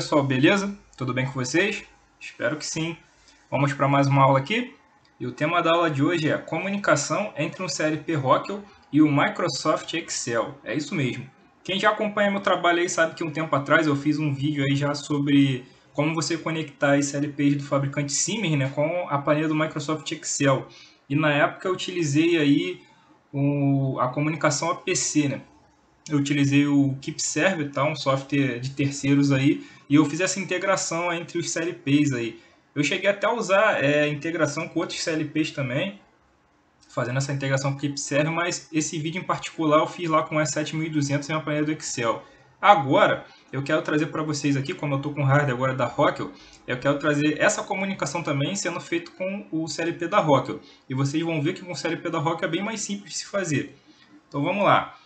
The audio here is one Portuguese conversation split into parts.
pessoal, beleza? Tudo bem com vocês? Espero que sim. Vamos para mais uma aula aqui. E o tema da aula de hoje é comunicação entre um CLP Rockwell e o Microsoft Excel. É isso mesmo. Quem já acompanha meu trabalho aí sabe que um tempo atrás eu fiz um vídeo aí já sobre como você conectar as CLPs do fabricante Siemens né, com a planilha do Microsoft Excel. E na época eu utilizei aí o, a comunicação APC, né? Eu utilizei o Keep Server, tá? um software de terceiros aí, e eu fiz essa integração entre os CLPs aí. Eu cheguei até a usar é, integração com outros CLPs também, fazendo essa integração com o Keep mas esse vídeo em particular eu fiz lá com o S7200 em uma planilha do Excel. Agora, eu quero trazer para vocês aqui, como eu estou com o hardware agora da Rockwell, eu quero trazer essa comunicação também sendo feito com o CLP da Rockwell. E vocês vão ver que com o CLP da Rockwell é bem mais simples de se fazer. Então vamos lá.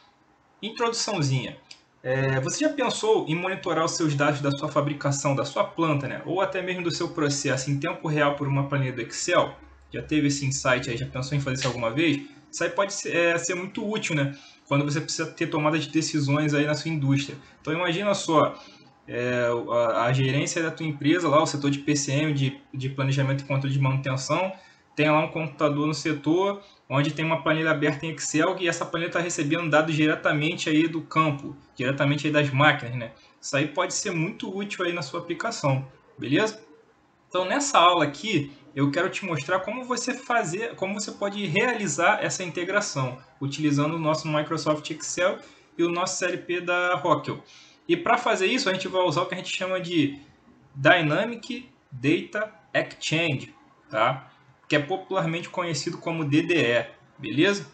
Introduçãozinha. É, você já pensou em monitorar os seus dados da sua fabricação, da sua planta, né? ou até mesmo do seu processo em tempo real por uma planilha do Excel? Já teve esse insight aí? Já pensou em fazer isso alguma vez? Isso aí pode ser, é, ser muito útil, né? Quando você precisa ter tomada de decisões aí na sua indústria. Então imagina só, é, a, a, gerência da tua empresa, lá o setor de PCM, de, de planejamento e controle de manutenção, tem lá um computador no setor onde tem uma planilha aberta em Excel e essa planilha está recebendo dados diretamente aí do campo, diretamente aí das máquinas, né? Isso aí pode ser muito útil aí na sua aplicação, beleza? Então nessa aula aqui eu quero te mostrar como você fazer, como você pode realizar essa integração utilizando o nosso Microsoft Excel e o nosso CLP da Rockwell. E para fazer isso a gente vai usar o que a gente chama de Dynamic Data Exchange, tá? Que é popularmente conhecido como DDE, beleza?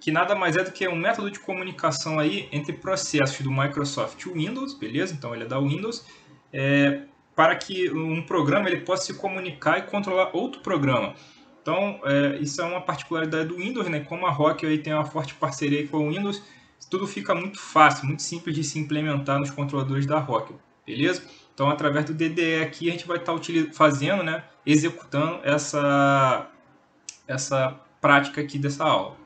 Que nada mais é do que um método de comunicação aí entre processos do Microsoft Windows, beleza? Então ele é da Windows, é, para que um programa ele possa se comunicar e controlar outro programa. Então, é, isso é uma particularidade do Windows, né? Como a Rock aí tem uma forte parceria com o Windows, tudo fica muito fácil, muito simples de se implementar nos controladores da Rock, beleza? Então, através do DDE aqui, a gente vai estar fazendo, né, executando essa, essa prática aqui dessa aula.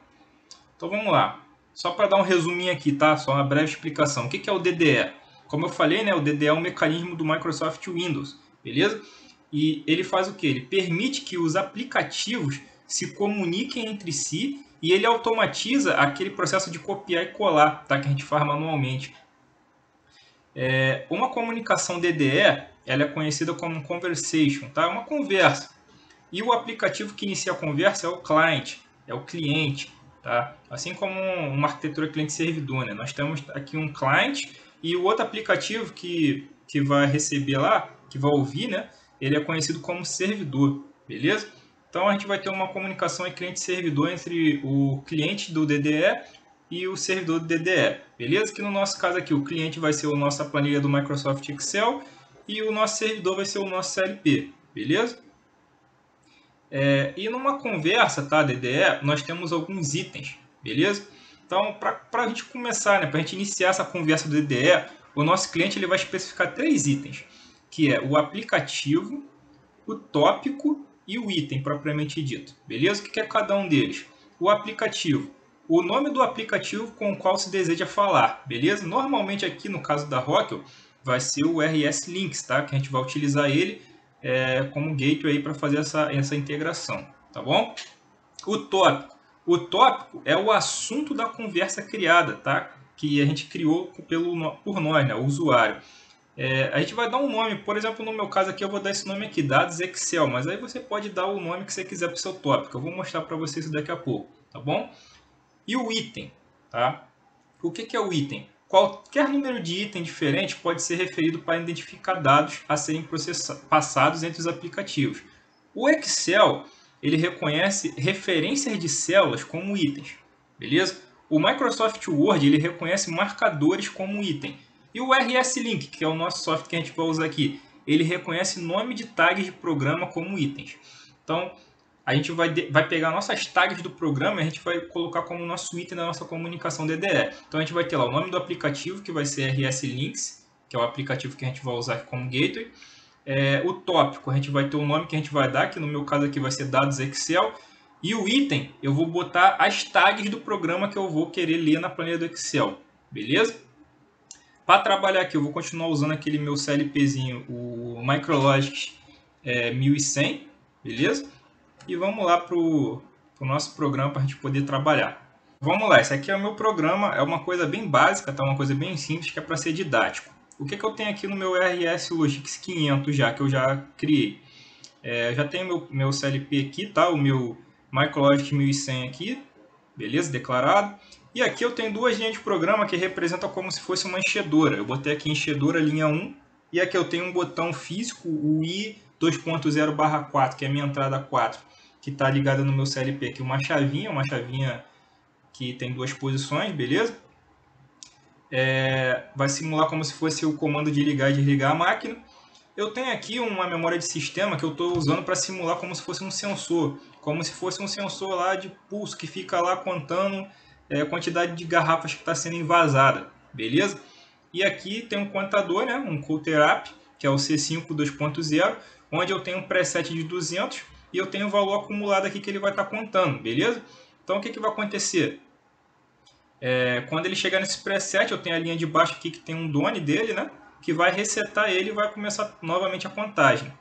Então, vamos lá. Só para dar um resuminho aqui, tá? Só uma breve explicação. O que é o DDE? Como eu falei, né, o DDE é um mecanismo do Microsoft Windows, beleza? E ele faz o que? Ele permite que os aplicativos se comuniquem entre si e ele automatiza aquele processo de copiar e colar, tá? Que a gente faz manualmente. É, uma comunicação DDE ela é conhecida como conversation, tá? uma conversa. E o aplicativo que inicia a conversa é o client, é o cliente. Tá? Assim como uma arquitetura cliente-servidor. Né? Nós temos aqui um client e o outro aplicativo que, que vai receber lá, que vai ouvir, né? ele é conhecido como servidor. Beleza? Então a gente vai ter uma comunicação cliente-servidor entre o cliente do DDE e o servidor do DDE, beleza? Que no nosso caso aqui o cliente vai ser a nossa planilha do Microsoft Excel e o nosso servidor vai ser o nosso CLP, beleza? É, e numa conversa, tá, DDE, nós temos alguns itens, beleza? Então, para a gente começar, né, para a gente iniciar essa conversa do DDE, o nosso cliente ele vai especificar três itens, que é o aplicativo, o tópico e o item propriamente dito, beleza? O que é cada um deles? O aplicativo o nome do aplicativo com o qual se deseja falar, beleza? Normalmente aqui no caso da Rockwell vai ser o RS Links, tá? Que a gente vai utilizar ele é, como gateway para fazer essa, essa integração, tá bom? O tópico. O tópico é o assunto da conversa criada, tá? Que a gente criou pelo, por nós, né? O usuário. É, a gente vai dar um nome, por exemplo, no meu caso aqui eu vou dar esse nome aqui, dados Excel, mas aí você pode dar o nome que você quiser para o seu tópico. Eu vou mostrar para vocês isso daqui a pouco, tá bom? E o item, tá? O que, que é o item? Qualquer número de item diferente pode ser referido para identificar dados a serem passados entre os aplicativos. O Excel ele reconhece referências de células como itens, beleza? O Microsoft Word ele reconhece marcadores como item. E o RS Link, que é o nosso software que a gente vai usar aqui, ele reconhece nome de tags de programa como itens. Então, a gente vai, vai pegar nossas tags do programa e a gente vai colocar como nosso item da nossa comunicação DDE. Então a gente vai ter lá o nome do aplicativo, que vai ser RS Links, que é o aplicativo que a gente vai usar como gateway. É, o tópico, a gente vai ter o nome que a gente vai dar, que no meu caso aqui vai ser dados Excel. E o item, eu vou botar as tags do programa que eu vou querer ler na planilha do Excel. Beleza? Para trabalhar aqui, eu vou continuar usando aquele meu CLPzinho, o Micrologics é, 1100, beleza? E vamos lá para o nosso programa para a gente poder trabalhar. Vamos lá, esse aqui é o meu programa, é uma coisa bem básica, tá? uma coisa bem simples que é para ser didático. O que, que eu tenho aqui no meu RS Logix 500 já, que eu já criei? É, já tenho meu, meu CLP aqui, tá? O meu Micrologic 1100 aqui, beleza? Declarado. E aqui eu tenho duas linhas de programa que representam como se fosse uma enchedora. Eu botei aqui enchedora linha 1 e aqui eu tenho um botão físico, o I 2.0/4, que é a minha entrada 4, que está ligada no meu CLP aqui, uma chavinha, uma chavinha que tem duas posições, beleza? É, vai simular como se fosse o comando de ligar e desligar a máquina. Eu tenho aqui uma memória de sistema que eu estou usando para simular como se fosse um sensor, como se fosse um sensor lá de pulso que fica lá contando é, a quantidade de garrafas que está sendo invasada, beleza? E aqui tem um contador, né, um Coulter App, que é o C5 2.0, onde eu tenho um preset de 200 e eu tenho o valor acumulado aqui que ele vai estar tá contando, beleza? Então o que, que vai acontecer? É, quando ele chegar nesse preset, eu tenho a linha de baixo aqui que tem um done dele, né? que vai resetar ele e vai começar novamente a contagem.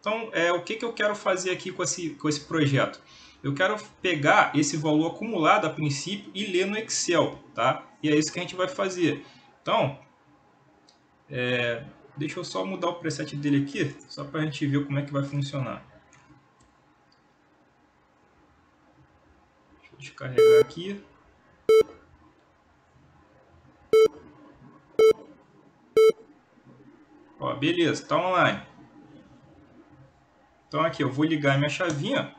Então, é, o que, que eu quero fazer aqui com esse, com esse projeto? Eu quero pegar esse valor acumulado a princípio e ler no Excel, tá? E é isso que a gente vai fazer. Então, é, deixa eu só mudar o preset dele aqui, só para a gente ver como é que vai funcionar. Deixa eu descarregar aqui. Ó, beleza, tá online. Então aqui eu vou ligar minha chavinha,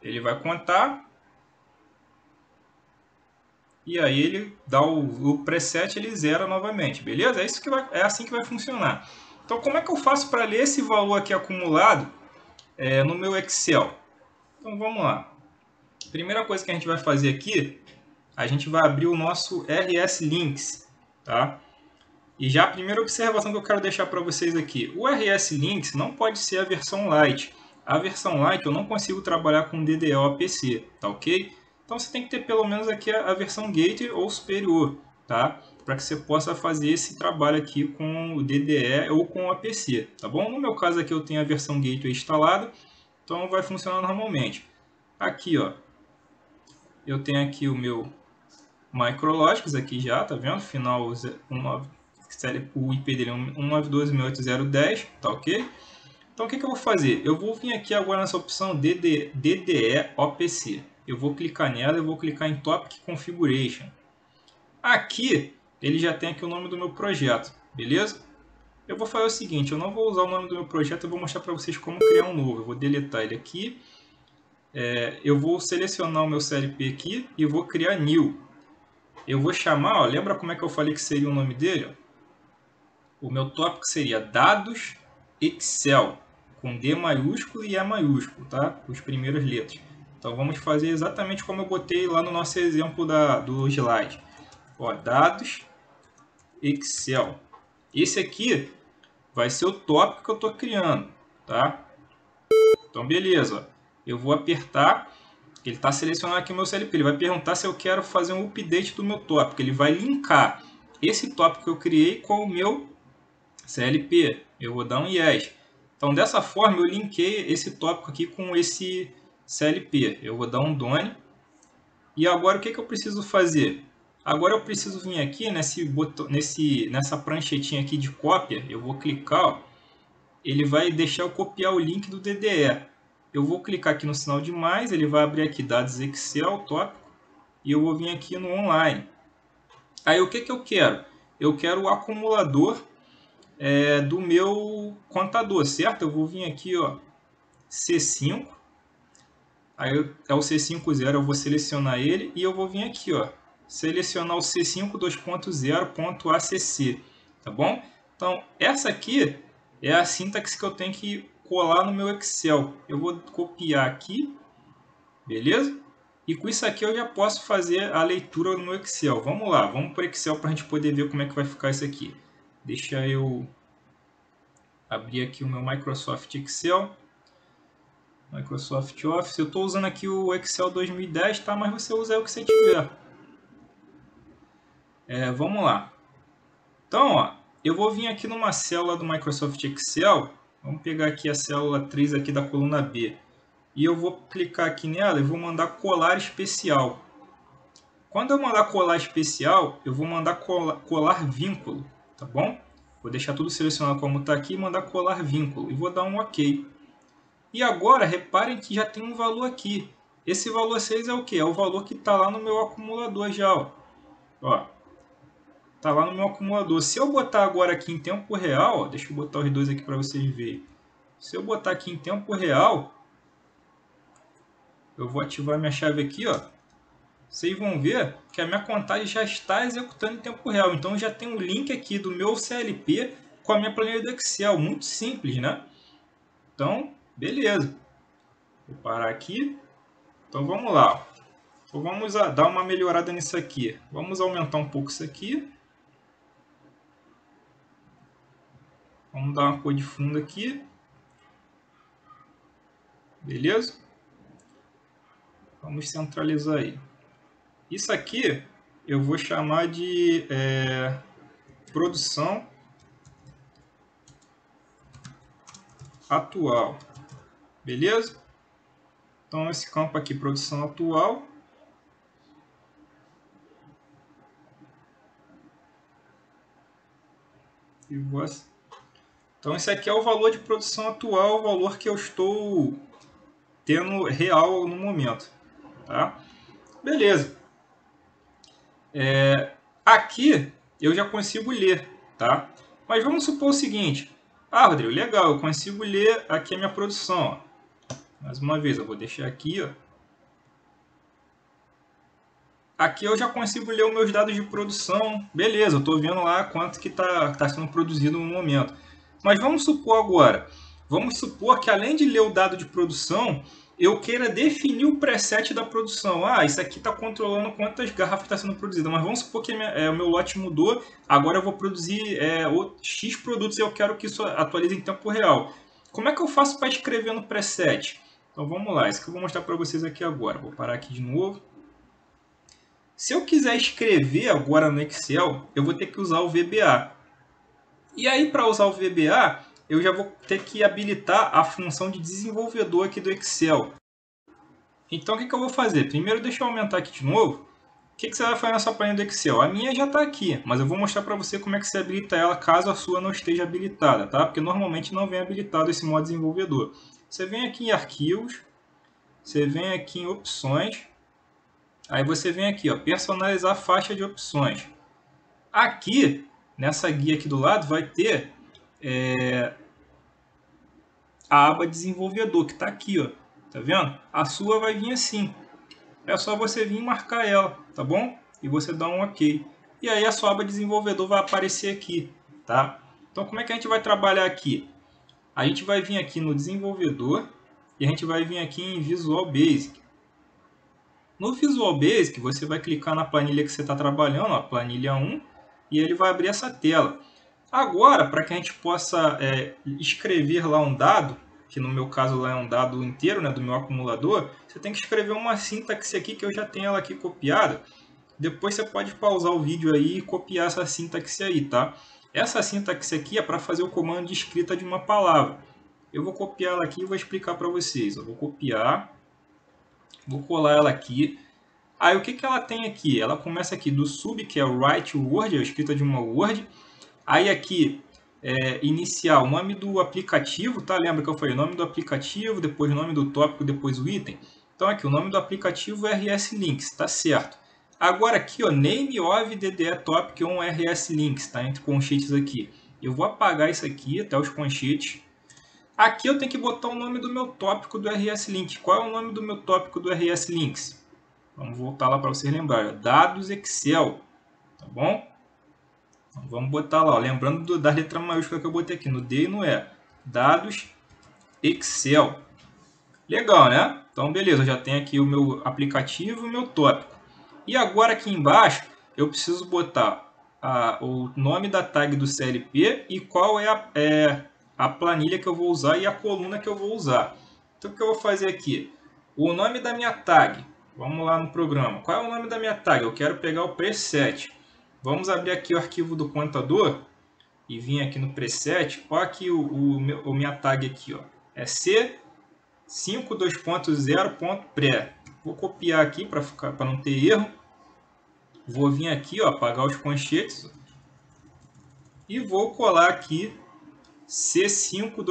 ele vai contar. E aí ele dá o, o preset, ele zera novamente, beleza? É, isso que vai, é assim que vai funcionar. Então como é que eu faço para ler esse valor aqui acumulado é, no meu Excel? Então vamos lá. Primeira coisa que a gente vai fazer aqui, a gente vai abrir o nosso RS Links, tá? E já a primeira observação que eu quero deixar para vocês aqui, o RS Links não pode ser a versão Lite. A versão Lite eu não consigo trabalhar com DDE ou APC, tá ok? Então você tem que ter pelo menos aqui a, versão Gate ou superior, tá? Para que você possa fazer esse trabalho aqui com o DDE ou com o APC, tá bom? No meu caso aqui eu tenho a versão Gateway instalada, então vai funcionar normalmente. Aqui, ó, eu tenho aqui o meu Micrológicos aqui já, tá vendo? Final 19 o IP dele é 192.168.010, tá ok? Então o que, que eu vou fazer? Eu vou vir aqui agora nessa opção DD, DDE OPC. Eu vou clicar nela e vou clicar em Topic Configuration. Aqui ele já tem aqui o nome do meu projeto, beleza? Eu vou fazer o seguinte, eu não vou usar o nome do meu projeto, eu vou mostrar para vocês como criar um novo. Eu vou deletar ele aqui, é, eu vou selecionar o meu CLP aqui e vou criar New. Eu vou chamar, ó, lembra como é que eu falei que seria o nome dele? o meu tópico seria dados Excel, com D maiúsculo e E maiúsculo, tá? Os primeiros letras. Então vamos fazer exatamente como eu botei lá no nosso exemplo da, do slide. Ó, dados Excel. Esse aqui vai ser o tópico que eu estou criando, tá? Então beleza, eu vou apertar, ele está selecionando aqui o meu CLP, ele vai perguntar se eu quero fazer um update do meu tópico, ele vai linkar esse tópico que eu criei com o meu CLP, eu vou dar um yes. Então, dessa forma, eu linkei esse tópico aqui com esse CLP. Eu vou dar um done. E agora, o que, que eu preciso fazer? Agora, eu preciso vir aqui nesse botão, nesse, nessa pranchetinha aqui de cópia. Eu vou clicar, ó, ele vai deixar eu copiar o link do DDE. Eu vou clicar aqui no sinal de mais, ele vai abrir aqui dados Excel, tópico, e eu vou vir aqui no online. Aí, o que, que eu quero? Eu quero o acumulador é, do meu contador, certo? Eu vou vir aqui, ó, C5, aí é o C50, eu vou selecionar ele e eu vou vir aqui, ó, selecionar o C5 2.0.acc, tá bom? Então, essa aqui é a sintaxe que eu tenho que colar no meu Excel. Eu vou copiar aqui, beleza? E com isso aqui eu já posso fazer a leitura no Excel. Vamos lá, vamos para o Excel para a gente poder ver como é que vai ficar isso aqui. Deixa eu abrir aqui o meu Microsoft Excel. Microsoft Office. Eu estou usando aqui o Excel 2010, tá? Mas você usa o que você tiver. É, vamos lá. Então, ó, eu vou vir aqui numa célula do Microsoft Excel, vamos pegar aqui a célula 3 aqui da coluna B, e eu vou clicar aqui nela e vou mandar colar especial. Quando eu mandar colar especial, eu vou mandar colar, colar vínculo, tá bom? Vou deixar tudo selecionado como está aqui e mandar colar vínculo. E vou dar um OK. E agora, reparem que já tem um valor aqui. Esse valor 6 é o que? É o valor que está lá no meu acumulador já. Ó. ó. Tá lá no meu acumulador. Se eu botar agora aqui em tempo real, ó, deixa eu botar os dois aqui para vocês verem. Se eu botar aqui em tempo real, eu vou ativar minha chave aqui, ó vocês vão ver que a minha contagem já está executando em tempo real. Então já tem um link aqui do meu CLP com a minha planilha do Excel. Muito simples, né? Então, beleza. Vou parar aqui. Então vamos lá. Então, vamos dar uma melhorada nisso aqui. Vamos aumentar um pouco isso aqui. Vamos dar uma cor de fundo aqui. Beleza? Vamos centralizar aí. Isso aqui eu vou chamar de é, produção atual. Beleza? Então, esse campo aqui, produção atual. Então, esse aqui é o valor de produção atual, o valor que eu estou tendo real no momento. Tá? Beleza. É, aqui eu já consigo ler, tá? Mas vamos supor o seguinte. Ah, Rodrigo, legal, eu consigo ler aqui a minha produção. Ó. Mais uma vez, eu vou deixar aqui. Ó. Aqui eu já consigo ler os meus dados de produção. Beleza, eu estou vendo lá quanto que está tá sendo produzido no momento. Mas vamos supor agora, vamos supor que além de ler o dado de produção, eu queira definir o preset da produção. Ah, isso aqui está controlando quantas garrafas está sendo produzida, mas vamos supor que minha, é, o meu lote mudou, agora eu vou produzir é, X produtos e eu quero que isso atualize em tempo real. Como é que eu faço para escrever no preset? Então vamos lá, isso que eu vou mostrar para vocês aqui agora. Vou parar aqui de novo. Se eu quiser escrever agora no Excel, eu vou ter que usar o VBA. E aí, para usar o VBA, eu já vou ter que habilitar a função de desenvolvedor aqui do Excel. Então, o que, que eu vou fazer? Primeiro, deixa eu aumentar aqui de novo. O que, que você vai fazer nessa planilha do Excel? A minha já está aqui, mas eu vou mostrar para você como é que você habilita ela caso a sua não esteja habilitada, tá? Porque normalmente não vem habilitado esse modo desenvolvedor. Você vem aqui em arquivos, você vem aqui em opções, aí você vem aqui, ó, personalizar faixa de opções. Aqui, nessa guia aqui do lado, vai ter é, a aba desenvolvedor, que está aqui, ó. Tá vendo? A sua vai vir assim. É só você vir marcar ela, tá bom? E você dá um OK. E aí a sua aba desenvolvedor vai aparecer aqui, tá? Então como é que a gente vai trabalhar aqui? A gente vai vir aqui no desenvolvedor e a gente vai vir aqui em Visual Basic. No Visual Basic, você vai clicar na planilha que você está trabalhando, a planilha 1, e ele vai abrir essa tela. Agora, para que a gente possa é, escrever lá um dado, que no meu caso lá é um dado inteiro né, do meu acumulador, você tem que escrever uma sintaxe aqui que eu já tenho ela aqui copiada. Depois você pode pausar o vídeo aí e copiar essa sintaxe aí, tá? Essa sintaxe aqui é para fazer o comando de escrita de uma palavra. Eu vou copiar ela aqui e vou explicar para vocês. Eu vou copiar, vou colar ela aqui. Aí o que, que ela tem aqui? Ela começa aqui do sub, que é o write word, é a escrita de uma word. Aí aqui, é, iniciar o nome do aplicativo, tá? Lembra que eu falei nome do aplicativo, depois o nome do tópico, depois o item? Então aqui, o nome do aplicativo é RS Links, tá certo. Agora aqui, ó, name of DDE topic on RS Links, tá? Entre conchetes aqui. Eu vou apagar isso aqui, até os conchetes. Aqui eu tenho que botar o nome do meu tópico do RS Link. Qual é o nome do meu tópico do RS Links? Vamos voltar lá para vocês lembrarem. Dados Excel, tá bom? Vamos botar lá, ó, lembrando do, da letra maiúscula que eu botei aqui, no D e no E. Dados Excel. Legal, né? Então, beleza, eu já tenho aqui o meu aplicativo e o meu tópico. E agora aqui embaixo, eu preciso botar a, o nome da tag do CLP e qual é a, é a planilha que eu vou usar e a coluna que eu vou usar. Então, o que eu vou fazer aqui? O nome da minha tag. Vamos lá no programa. Qual é o nome da minha tag? Eu quero pegar o preset. Vamos abrir aqui o arquivo do contador e vir aqui no preset. Olha aqui o, o, o minha tag aqui, ó. É C52.0.pré. Vou copiar aqui para ficar para não ter erro. Vou vir aqui, ó, apagar os conchetes e vou colar aqui C5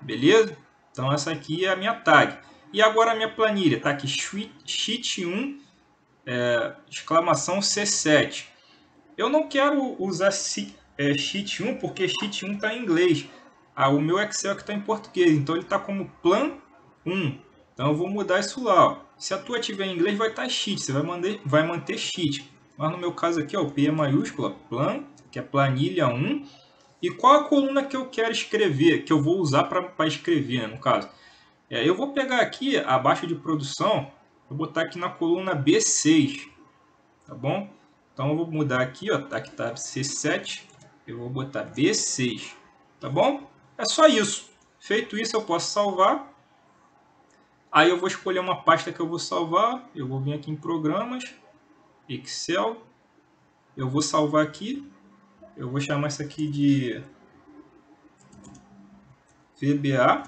beleza? Então essa aqui é a minha tag. E agora a minha planilha, tá aqui sheet 1, é, exclamação C7. Eu não quero usar é, sheet 1 porque sheet 1 está em inglês. Ah, o meu Excel que está em português, então ele está como plan 1. Então eu vou mudar isso lá. Ó. Se a tua tiver em inglês, vai estar tá você vai, manter, vai manter. Mas no meu caso aqui, ó, o P é maiúscula, plan, que é planilha 1. E qual a coluna que eu quero escrever, que eu vou usar para escrever, né, no caso? É, eu vou pegar aqui, abaixo de produção, vou botar aqui na coluna B6, tá bom? Então eu vou mudar aqui, ó, tá, aqui tá C7, eu vou botar B6, tá bom? É só isso. Feito isso, eu posso salvar. Aí eu vou escolher uma pasta que eu vou salvar. Eu vou vir aqui em Programas, Excel. Eu vou salvar aqui. Eu vou chamar isso aqui de VBA.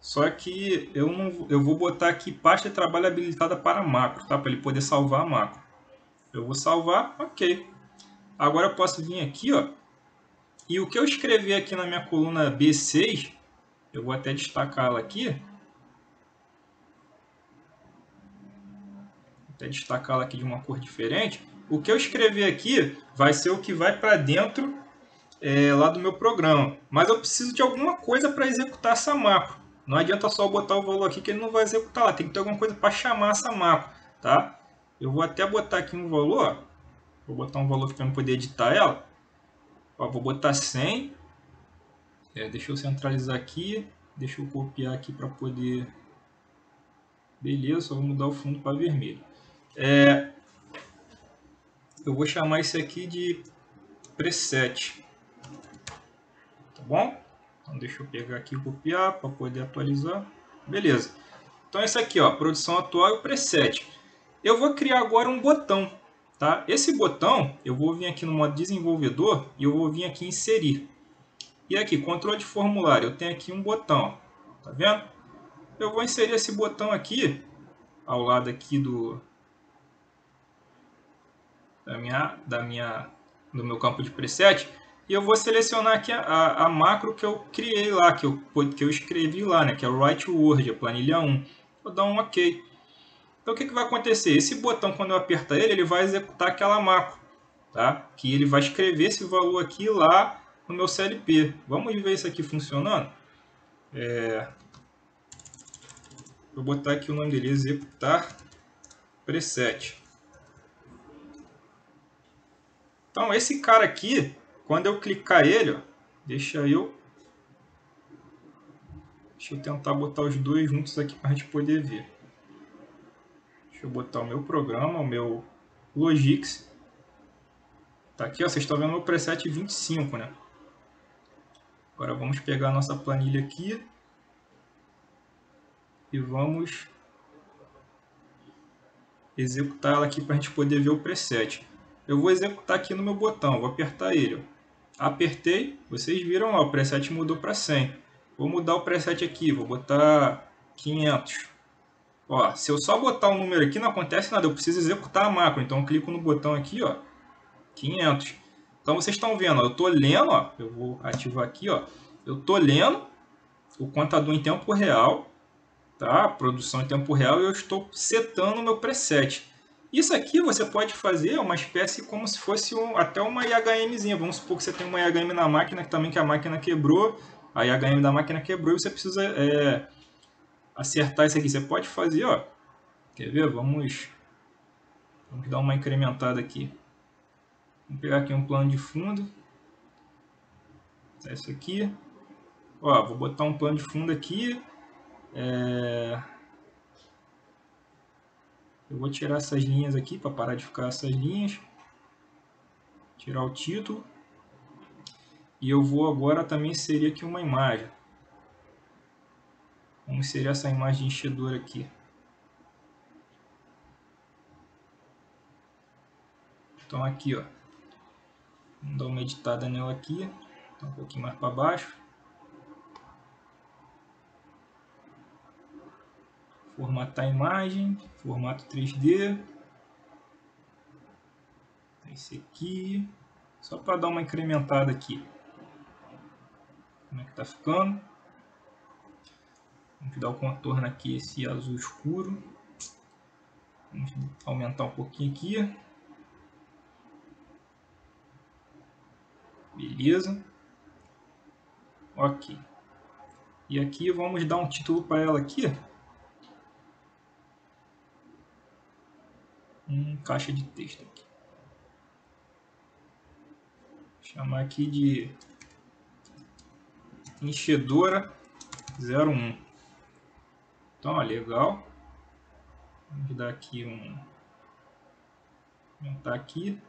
Só que eu, não, eu vou botar aqui pasta de trabalho habilitada para macro, tá? Para ele poder salvar a macro. Eu vou salvar, ok. Agora eu posso vir aqui, ó. E o que eu escrever aqui na minha coluna B6, eu vou até destacar ela aqui. Até destacar ela aqui de uma cor diferente. O que eu escrever aqui vai ser o que vai para dentro é, lá do meu programa. Mas eu preciso de alguma coisa para executar essa macro. Não adianta só botar o valor aqui que ele não vai executar lá. Tem que ter alguma coisa para chamar essa macro, tá? Eu vou até botar aqui um valor. Vou botar um valor para eu poder editar ela. Ó, vou botar 100. É, deixa eu centralizar aqui. Deixa eu copiar aqui para poder... Beleza, só vou mudar o fundo para vermelho. É, eu vou chamar isso aqui de preset. Tá bom? Então deixa eu pegar aqui e copiar para poder atualizar. Beleza. Então esse aqui, ó, produção atual e preset. Eu vou criar agora um botão, tá? Esse botão, eu vou vir aqui no modo desenvolvedor e eu vou vir aqui inserir. E aqui, controle de formulário, eu tenho aqui um botão, tá vendo? Eu vou inserir esse botão aqui, ao lado aqui do, da minha, da minha, do meu campo de preset, e eu vou selecionar aqui a, a, a macro que eu criei lá, que eu, que eu escrevi lá, né, que é o Write Word, a planilha 1. Vou dar um OK. Então o que, que vai acontecer? Esse botão, quando eu apertar ele, ele vai executar aquela macro. Tá? Que ele vai escrever esse valor aqui lá no meu CLP. Vamos ver isso aqui funcionando? É... Vou botar aqui o nome dele, executar preset. Então esse cara aqui, quando eu clicar ele, ó, deixa eu Deixa eu tentar botar os dois juntos aqui para a gente poder ver. Deixa eu botar o meu programa, o meu Logix. Tá aqui, ó, vocês estão vendo o meu preset 25, né? Agora vamos pegar a nossa planilha aqui e vamos executar ela aqui para a gente poder ver o preset. Eu vou executar aqui no meu botão, vou apertar ele. Apertei, vocês viram lá, o preset mudou para 100. Vou mudar o preset aqui, vou botar 500. Ó, se eu só botar um número aqui, não acontece nada. Eu preciso executar a macro. Então, eu clico no botão aqui, ó, 500. Então, vocês estão vendo, ó, eu estou lendo, ó, eu vou ativar aqui, ó, eu estou lendo o contador em tempo real, tá? Produção em tempo real e eu estou setando o meu preset. Isso aqui você pode fazer uma espécie como se fosse um, até uma IHMzinha. Vamos supor que você tem uma IHM na máquina, que também que a máquina quebrou, a IHM da máquina quebrou e você precisa é, acertar isso aqui. Você pode fazer, ó. Quer ver? Vamos, vamos dar uma incrementada aqui. Vamos pegar aqui um plano de fundo. Esse aqui. Ó, vou botar um plano de fundo aqui. É... Eu vou tirar essas linhas aqui para parar de ficar essas linhas. Tirar o título. E eu vou agora também inserir aqui uma imagem. Vamos inserir essa imagem de enchedor aqui. Então aqui, ó, vamos dar uma editada nela aqui, tá um pouquinho mais para baixo. Formatar a imagem, formato 3D. Esse aqui, só para dar uma incrementada aqui. Como é que tá ficando? Vamos dar o contorno aqui, esse azul escuro. Vamos aumentar um pouquinho aqui. Beleza. Ok. E aqui vamos dar um título para ela aqui. Um caixa de texto aqui. chamar aqui de enchedora 01. Então, ó, legal. Vamos dar aqui um aumentar aqui.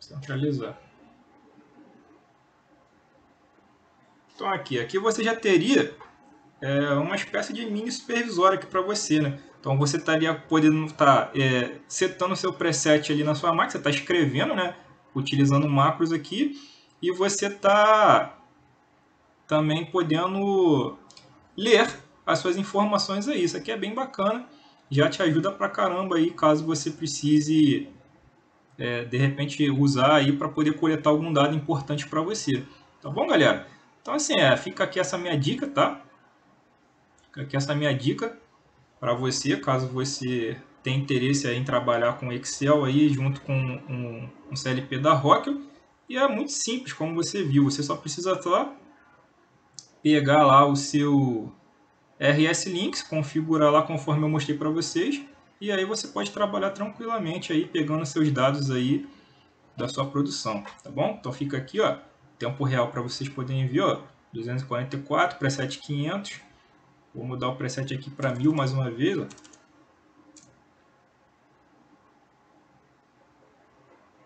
Centralizar. Então aqui, aqui você já teria é, uma espécie de mini supervisório aqui para você, né? Então você estaria podendo estar tá, é, setando seu preset ali na sua máquina, você está escrevendo, né? Utilizando macros aqui e você está também podendo ler as suas informações aí. Isso aqui é bem bacana, já te ajuda pra caramba aí caso você precise é, de repente usar aí para poder coletar algum dado importante para você. Tá bom, galera? Então assim, é, fica aqui essa minha dica, tá? Fica aqui essa minha dica para você, caso você tenha interesse em trabalhar com Excel aí junto com um, um CLP da Rockwell. E é muito simples, como você viu. Você só precisa só pegar lá o seu RS Links, configurar lá conforme eu mostrei para vocês. E aí você pode trabalhar tranquilamente aí, pegando seus dados aí da sua produção, tá bom? Então fica aqui, ó, tempo real para vocês poderem ver, ó, 244, preset 500. Vou mudar o preset aqui para 1000 mais uma vez, ó.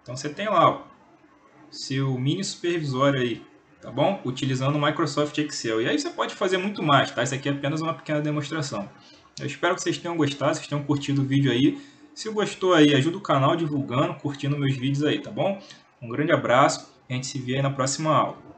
Então você tem lá, ó, seu mini supervisório aí, tá bom? Utilizando o Microsoft Excel. E aí você pode fazer muito mais, tá? Isso aqui é apenas uma pequena demonstração. Eu espero que vocês tenham gostado, vocês tenham curtido o vídeo aí. Se gostou aí, ajuda o canal divulgando, curtindo meus vídeos aí, tá bom? Um grande abraço a gente se vê na próxima aula.